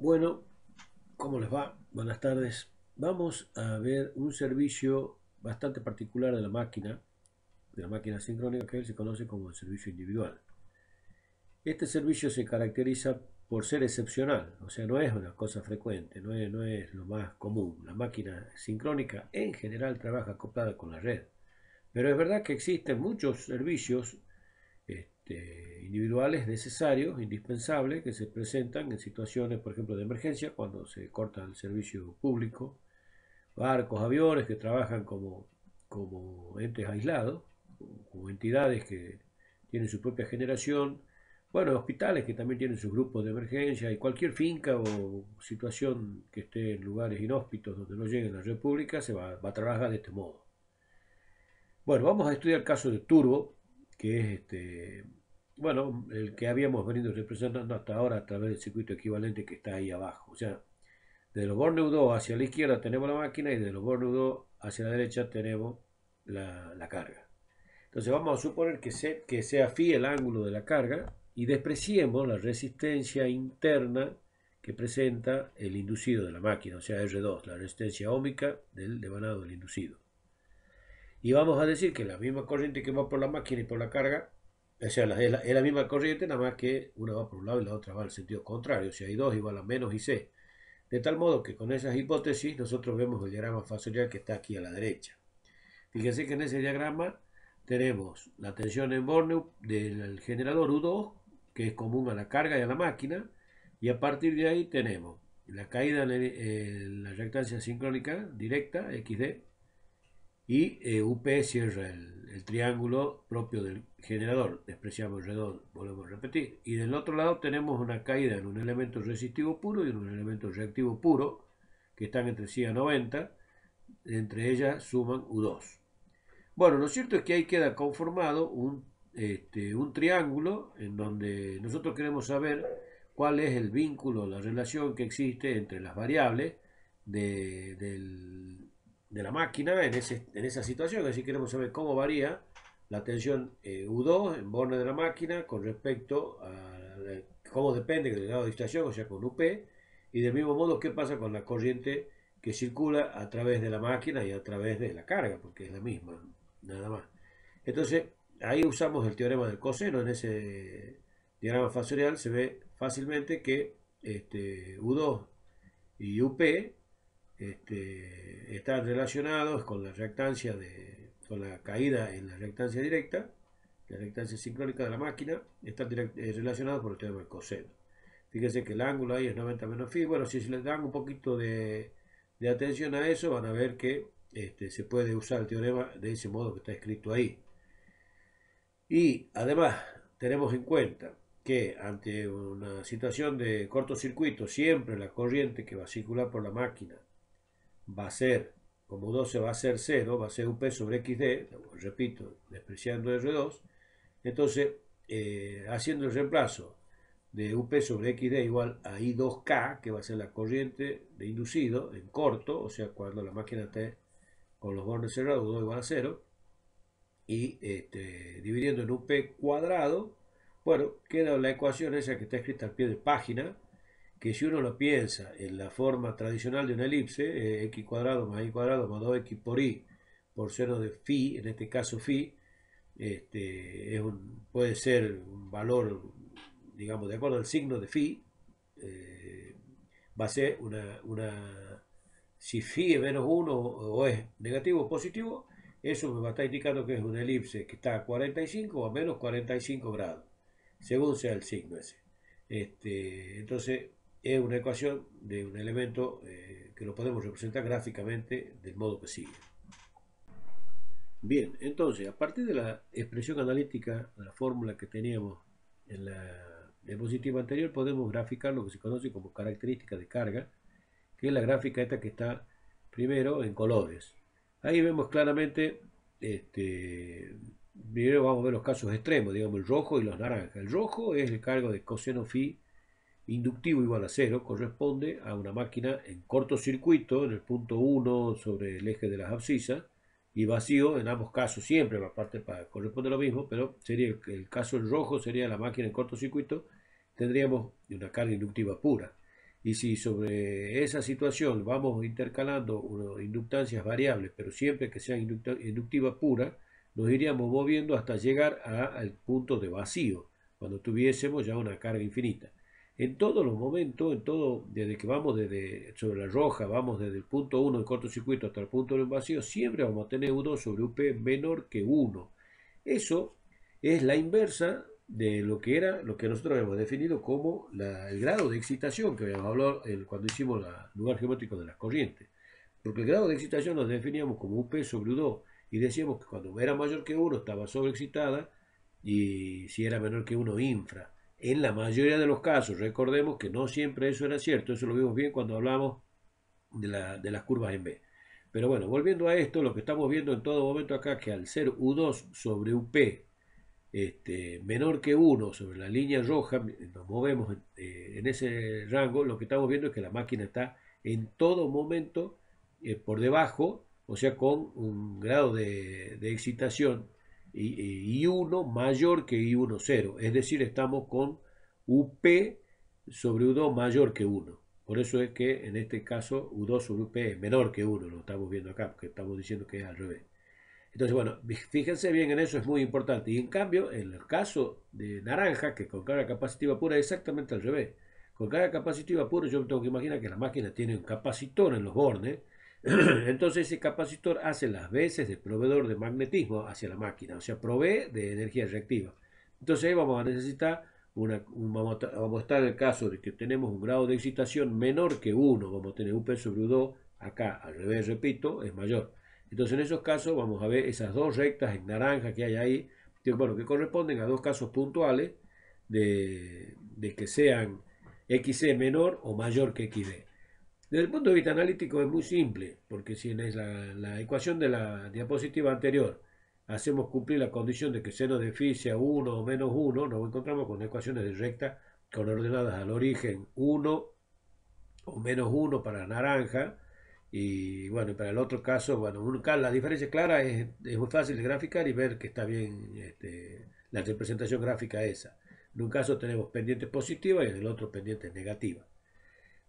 Bueno, ¿cómo les va? Buenas tardes. Vamos a ver un servicio bastante particular de la máquina, de la máquina sincrónica, que se conoce como el servicio individual. Este servicio se caracteriza por ser excepcional, o sea, no es una cosa frecuente, no es, no es lo más común. La máquina sincrónica en general trabaja acoplada con la red, pero es verdad que existen muchos servicios este, individuales necesarios, indispensables, que se presentan en situaciones, por ejemplo, de emergencia, cuando se corta el servicio público, barcos, aviones que trabajan como, como entes aislados, como entidades que tienen su propia generación, bueno, hospitales que también tienen sus grupos de emergencia y cualquier finca o situación que esté en lugares inhóspitos donde no llegue la red pública se va, va a trabajar de este modo. Bueno, vamos a estudiar el caso de Turbo, que es este, bueno, el que habíamos venido representando hasta ahora a través del circuito equivalente que está ahí abajo. O sea, de los bornes 2 hacia la izquierda tenemos la máquina y de los bornes 2 hacia la derecha tenemos la, carga. Entonces vamos a suponer que, que sea phi el ángulo de la carga y despreciemos la resistencia interna que presenta el inducido de la máquina, o sea R2, la resistencia ómica del devanado del inducido. Y vamos a decir que la misma corriente que va por la máquina y por la carga, o sea, es la, misma corriente, nada más que una va por un lado y la otra va al sentido contrario. Sea, hay dos igual a menos y C. De tal modo que con esas hipótesis nosotros vemos el diagrama fasorial que está aquí a la derecha. Fíjense que en ese diagrama tenemos la tensión en Borneo del generador U2, que es común a la carga y a la máquina, y a partir de ahí tenemos la caída en la reactancia sincrónica directa, XD, y eh, UP cierra el, triángulo propio del generador, despreciamos alrededor, volvemos a repetir. Y del otro lado tenemos una caída en un elemento resistivo puro y en un elemento reactivo puro, que están entre sí a 90, entre ellas suman U2. Bueno, lo cierto es que ahí queda conformado un, este, un triángulo en donde nosotros queremos saber cuál es el vínculo, la relación que existe entre las variables del de la máquina en, ese, en esa situación. Así queremos saber cómo varía la tensión eh, U2 en borne de la máquina con respecto a, cómo depende del grado de distracción, o sea, con UP, y del mismo modo qué pasa con la corriente que circula a través de la máquina y a través de la carga, porque es la misma, nada más. Entonces, ahí usamos el teorema del coseno, en ese diagrama fasorial se ve fácilmente que este, U2 y UP este, están relacionados con la reactancia de, con la caída en la reactancia directa, la reactancia sincrónica de la máquina, están eh, relacionados por el teorema del coseno. Fíjense que el ángulo ahí es 90 menos phi. Bueno, si les dan un poquito de, atención a eso, van a ver que este, se puede usar el teorema de ese modo que está escrito ahí. Y además, tenemos en cuenta que ante una situación de cortocircuito, siempre la corriente que va a circular por la máquina va a ser, como 12 va a ser 0, va a ser UP sobre XD, repito, despreciando R2, entonces, eh, haciendo el reemplazo de UP sobre XD igual a I2K, que va a ser la corriente de inducido en corto, o sea, cuando la máquina esté con los bordes cerrados, U2 igual a 0, y este, dividiendo en UP cuadrado, bueno, queda la ecuación esa que está escrita al pie de página, que si uno lo piensa en la forma tradicional de una elipse, eh, x cuadrado más y cuadrado más 2x por y por seno de phi, en este caso phi, este, es un, puede ser un valor, digamos, de acuerdo al signo de phi, eh, va a ser una, una, si phi es menos 1 o es negativo o positivo, eso me va a estar indicando que es una elipse que está a 45 o a menos 45 grados, según sea el signo ese. Este, entonces, es una ecuación de un elemento eh, que lo podemos representar gráficamente del modo que sigue. Bien, entonces, a partir de la expresión analítica, de la fórmula que teníamos en la diapositiva anterior, podemos graficar lo que se conoce como característica de carga, que es la gráfica esta que está primero en colores. Ahí vemos claramente, este, primero vamos a ver los casos extremos, digamos el rojo y los naranjas. El rojo es el cargo de coseno phi inductivo igual a cero corresponde a una máquina en cortocircuito en el punto 1 sobre el eje de las abscisas y vacío en ambos casos siempre aparte para, corresponde lo mismo pero sería el, caso en rojo sería la máquina en cortocircuito tendríamos una carga inductiva pura Y si sobre esa situación vamos intercalando inductancias variables, pero siempre que sea inductiva pura, nos iríamos moviendo hasta llegar al punto de vacío, cuando tuviésemos ya una carga infinita. En todos los momentos, en todo, desde que vamos desde, sobre la roja, vamos desde el punto 1 del cortocircuito hasta el punto del vacío, siempre vamos a tener U2 sobre UP menor que 1. Eso es la inversa de lo que era lo que nosotros habíamos definido como el grado de excitación que habíamos hablado cuando hicimos el lugar geométrico de las corrientes. Porque el grado de excitación lo definíamos como UP sobre U2 y decíamos que cuando era mayor que 1 estaba sobreexcitada y si era menor que 1 infra. En la mayoría de los casos, recordemos que no siempre eso era cierto, eso lo vimos bien cuando hablamos de, las curvas en B. Pero bueno, volviendo a esto, lo que estamos viendo en todo momento acá, que al ser U2 sobre UP este, menor que 1 sobre la línea roja, nos movemos eh, en, ese rango, lo que estamos viendo es que la máquina está en todo momento eh, por debajo, o sea, con un grado de, excitación I1 mayor que I1 0, es decir, estamos con UP sobre U2 mayor que 1. Por eso es que en este caso U2 sobre UP es menor que 1, lo estamos viendo acá, porque estamos diciendo que es al revés. Entonces, bueno, fíjense bien en eso, es muy importante. Y en cambio, en el caso de naranja, que con carga capacitiva pura es exactamente al revés. Con carga capacitiva pura yo tengo que imaginar que la máquina tiene un capacitor en los bornes. Entonces ese capacitor hace las veces de proveedor de magnetismo hacia la máquina, o sea, provee de energía reactiva. Entonces vamos a necesitar, una, vamos, a, estar en el caso de que tenemos un grado de excitación menor que 1, vamos a tener UP sobre U2, acá al revés, repito, es mayor. Entonces en esos casos vamos a ver esas dos rectas en naranja que hay ahí, que, bueno, que corresponden a dos casos puntuales de, que sean XC menor o mayor que XD. Desde el punto de vista analítico es muy simple, porque si en la, ecuación de la diapositiva anterior hacemos cumplir la condición de que seno de phi sea 1 o menos 1, nos encontramos con ecuaciones de recta con ordenadas al origen 1 o menos 1 para naranja, y bueno, para el otro caso, bueno, la diferencia clara es, es, muy fácil de graficar y ver que está bien este, la representación gráfica esa. En un caso tenemos pendientes positivas y en el otro pendientes negativas.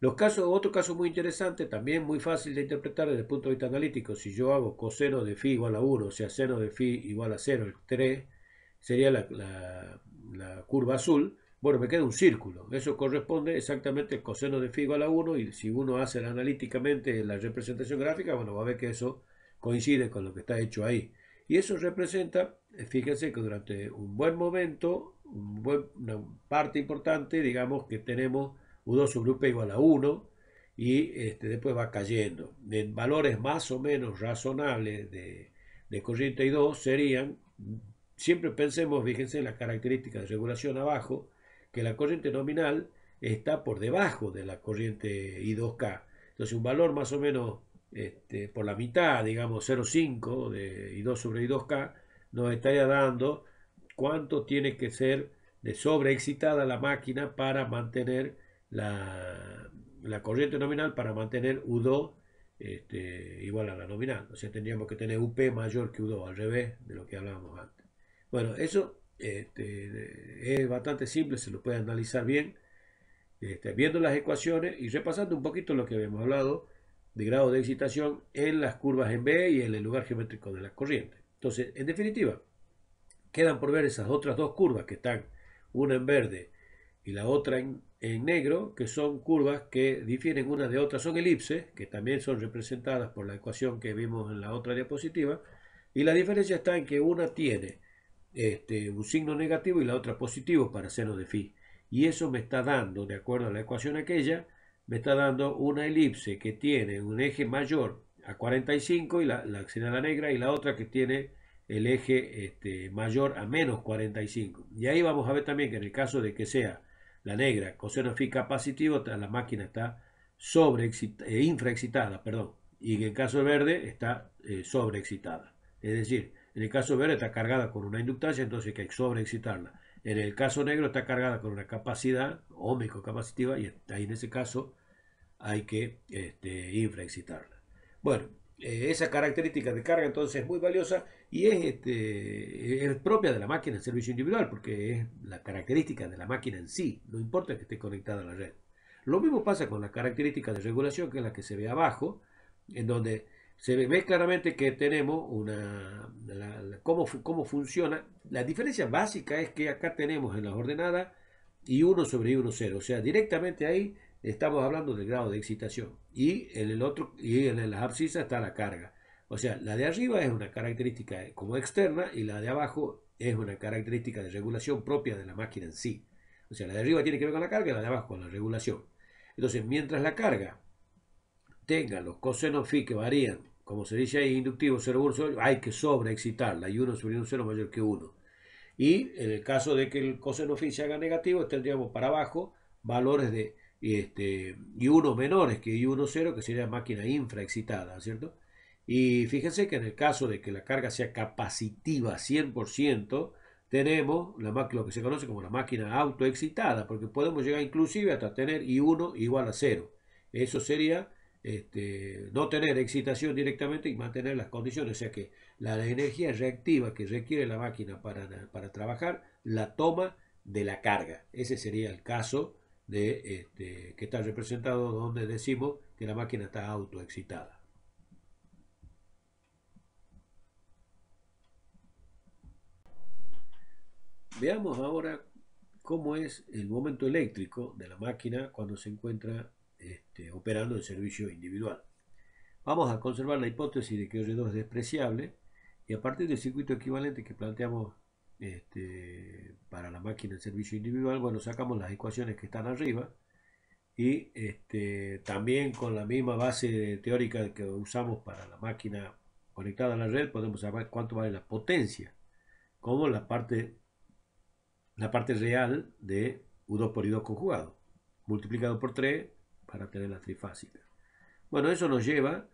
Los casos, otro caso muy interesante, también muy fácil de interpretar desde el punto de vista analítico, si yo hago coseno de phi igual a 1, o sea, seno de phi igual a 0, el 3, sería la, la curva azul, bueno, me queda un círculo. Eso corresponde exactamente al coseno de phi igual a 1 y si uno hace analíticamente la representación gráfica, bueno, va a ver que eso coincide con lo que está hecho ahí. Y eso representa, eh, fíjense que durante un buen momento, una parte importante, digamos que tenemos U2 sobre UP igual a 1 y este, después va cayendo. En valores más o menos razonables de, de corriente I2 serían, siempre pensemos, fíjense en las características de regulación abajo, que la corriente nominal está por debajo de la corriente I2K. Entonces un valor más o menos este, por la mitad, digamos 0,5 de I2 sobre I2K, nos estaría dando cuánto tiene que ser de sobreexcitada la máquina para mantener la, corriente nominal, para mantener U2 este, igual a la nominal. O sea, tendríamos que tener UP mayor que U2, al revés de lo que hablábamos antes. Bueno, eso este, es bastante simple, se lo puede analizar bien, este, viendo las ecuaciones y repasando un poquito lo que habíamos hablado de grado de excitación en las curvas en B y en el lugar geométrico de la corriente. Entonces, en definitiva, quedan por ver esas otras dos curvas que están, una en verde y la otra en, negro, que son curvas que difieren una de otra, son elipses, que también son representadas por la ecuación que vimos en la otra diapositiva, y la diferencia está en que una tiene este, un signo negativo y la otra positivo para seno de phi. Y eso me está dando, de acuerdo a la ecuación aquella, me está dando una elipse que tiene un eje mayor a 45 y la, la la negra y la otra que tiene el eje este, mayor a menos 45. Y ahí vamos a ver también que en el caso de que sea la negra coseno phi capacitivo, la máquina está sobre eh, infraexcitada, perdón, y en el caso de verde está eh, sobreexcitada. Es decir, en el caso verde está cargada con una inductancia, entonces hay que sobreexcitarla. En el caso negro está cargada con una capacidad ómico capacitiva y ahí en ese caso hay que este, infraexcitarla. Bueno, eh, esa característica de carga entonces es muy valiosa y es, este, es propia de la máquina en servicio individual porque es la característica de la máquina en sí, no importa que esté conectada a la red. Lo mismo pasa con la característica de regulación, que es la que se ve abajo, en donde se ve, claramente que tenemos una, cómo, cómo, funciona. La diferencia básica es que acá tenemos en las ordenadas y 1 sobre 1, 0. O sea, directamente ahí estamos hablando del grado de excitación. Y en el otro, y en las abscisas está la carga. O sea, la de arriba es una característica como externa y la de abajo es una característica de regulación propia de la máquina en sí. O sea, la de arriba tiene que ver con la carga y la de abajo con la regulación. Entonces, mientras la carga tenga los cosenos phi que varían como se dice ahí, inductivo 0, 1, hay que sobreexcitarla y 1 sobre 1, 0 mayor que 1. Y en el caso de que el coseno phi se haga negativo, tendríamos para abajo valores de este, y 1 menores que y 1, 0, que sería máquina infraexcitada, ¿cierto? Y fíjense que en el caso de que la carga sea capacitiva 100%, tenemos la, lo que se conoce como la máquina autoexcitada, porque podemos llegar inclusive hasta tener I1 igual a 0. Eso sería este, no tener excitación directamente y mantener las condiciones. O sea que la energía reactiva que requiere la máquina para, para trabajar la toma de la carga. Ese sería el caso de este, que está representado donde decimos que la máquina está autoexcitada. Veamos ahora cómo es el momento eléctrico de la máquina cuando se encuentra este, operando en servicio individual. Vamos a conservar la hipótesis de que R2 es despreciable y a partir del circuito equivalente que planteamos este, para la máquina en servicio individual, bueno, sacamos las ecuaciones que están arriba y este, también con la misma base teórica que usamos para la máquina conectada a la red podemos saber cuánto vale la potencia como la parte la parte real de U2 por I2 conjugado multiplicado por 3 para tener la trifásica. Bueno, eso nos lleva,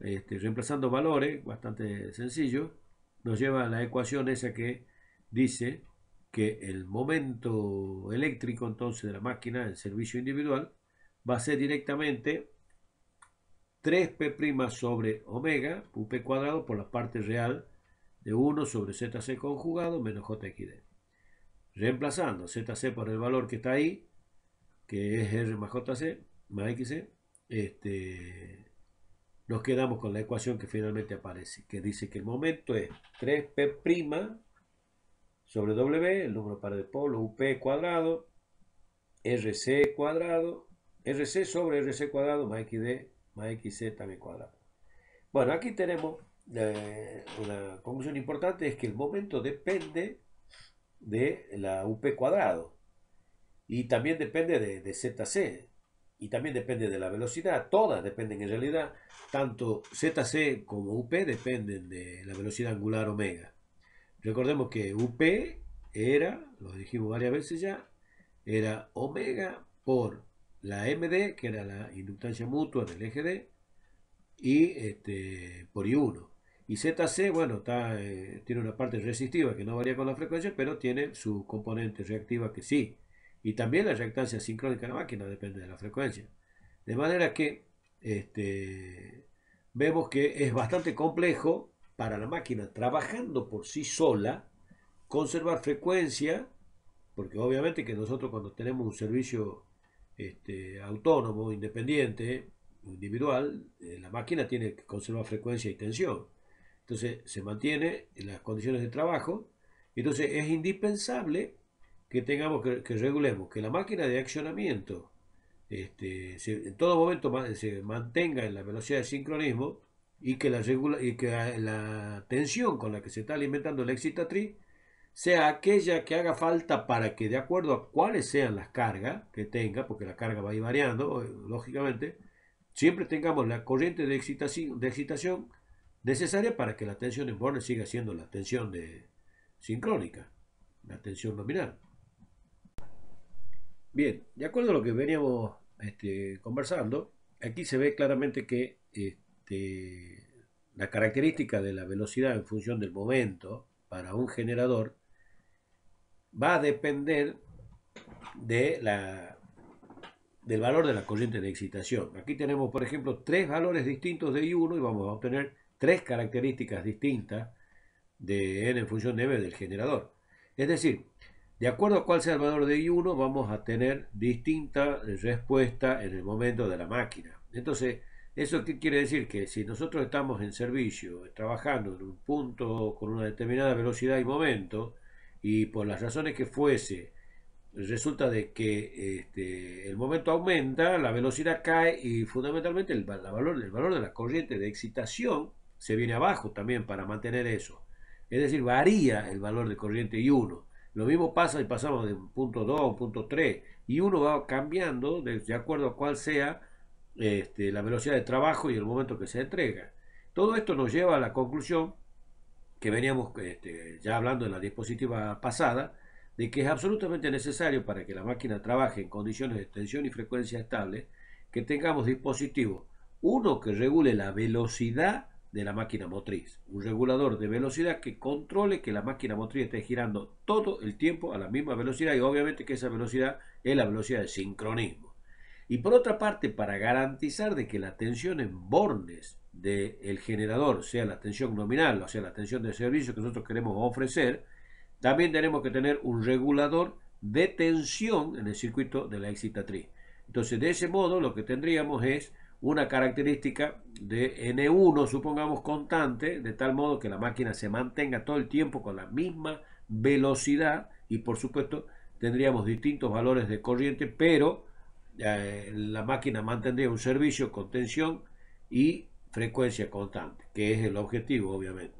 este, reemplazando valores, bastante sencillo, nos lleva a la ecuación esa que dice que el momento eléctrico entonces de la máquina en servicio individual va a ser directamente 3p' sobre omega, up cuadrado por la parte real de 1 sobre zc conjugado menos jxd. Reemplazando zc por el valor que está ahí, que es r más jc, más x, este, nos quedamos con la ecuación que finalmente aparece, que dice que el momento es 3p' sobre w, el número par de polo, up cuadrado, rc cuadrado, rc sobre rc cuadrado más xd más xc también cuadrado. Bueno, aquí tenemos eh, una conclusión importante, es que el momento depende de la up cuadrado y también depende de, de zc y también depende de la velocidad. Todas dependen en realidad, tanto ZC como UP dependen de la velocidad angular omega. Recordemos que UP era, lo dijimos varias veces ya, era omega por la MD, que era la inductancia mutua del eje D, y este, por I1. Y ZC, bueno, eh, tiene una parte resistiva que no varía con la frecuencia, pero tiene su componente reactiva que sí. Y también la reactancia sincrónica de la máquina depende de la frecuencia. De manera que este, vemos que es bastante complejo para la máquina trabajando por sí sola conservar frecuencia, porque obviamente que nosotros cuando tenemos un servicio este, autónomo, independiente, individual, eh, la máquina tiene que conservar frecuencia y tensión. Entonces se mantiene en las condiciones de trabajo. Entonces es indispensable que tengamos que, regulemos que la máquina de accionamiento este, en todo momento se mantenga en la velocidad de sincronismo y que, la, y que la tensión con la que se está alimentando la excitatriz sea aquella que haga falta para que de acuerdo a cuáles sean las cargas que tenga, porque la carga va a ir variando, eh, lógicamente, siempre tengamos la corriente de excitación, de excitación necesaria para que la tensión en borde siga siendo la tensión de, sincrónica, la tensión nominal. Bien, de acuerdo a lo que veníamos este, conversando, aquí se ve claramente que este, la característica de la velocidad en función del momento para un generador va a depender de la, del valor de la corriente de excitación. Aquí tenemos, por ejemplo, tres valores distintos de I1 y vamos a obtener tres características distintas de N en función de M del generador. Es decir, De acuerdo a cuál sea el valor de I1, vamos a tener distinta respuesta en el momento de la máquina. Entonces, ¿eso qué quiere decir? Que si nosotros estamos en servicio, trabajando en un punto con una determinada velocidad y momento, y por las razones que fuese, resulta de que este, el momento aumenta, la velocidad cae y fundamentalmente el, valor, el valor de la corriente de excitación se viene abajo también para mantener eso. Es decir, varía el valor de corriente I1. Lo mismo pasa y pasamos de un punto 2 a un punto 3 y uno va cambiando de, acuerdo a cuál sea este, la velocidad de trabajo y el momento que se entrega. Todo esto nos lleva a la conclusión que veníamos este, ya hablando en la dispositiva pasada, de que es absolutamente necesario para que la máquina trabaje en condiciones de tensión y frecuencia estable, que tengamos dispositivos, uno que regule la velocidad de la máquina motriz, un regulador de velocidad que controle que la máquina motriz esté girando todo el tiempo a la misma velocidad y obviamente que esa velocidad es la velocidad de sincronismo. Y por otra parte, para garantizar de que la tensión en bornes del generador sea la tensión nominal, o sea, la tensión de servicio que nosotros queremos ofrecer, también tenemos que tener un regulador de tensión en el circuito de la excitatriz. Entonces, de ese modo, lo que tendríamos es una característica de N1, supongamos constante, de tal modo que la máquina se mantenga todo el tiempo con la misma velocidad y por supuesto tendríamos distintos valores de corriente, pero la máquina mantendría un servicio con tensión y frecuencia constante, que es el objetivo obviamente.